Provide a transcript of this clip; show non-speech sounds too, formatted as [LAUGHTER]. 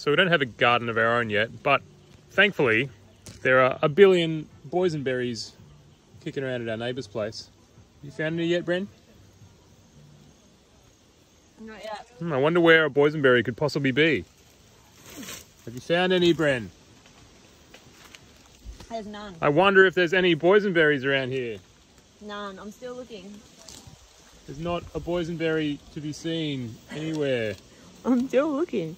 So we don't have a garden of our own yet, but thankfully there are a billion boysenberries kicking around at our neighbour's place. You found any yet, Bren? Not yet. Hmm, I wonder where a boysenberry could possibly be. Have you found any, Bren? There's none. I wonder if there's any boysenberries around here. None. I'm still looking. There's not a boysenberry to be seen anywhere. [LAUGHS] I'm still looking.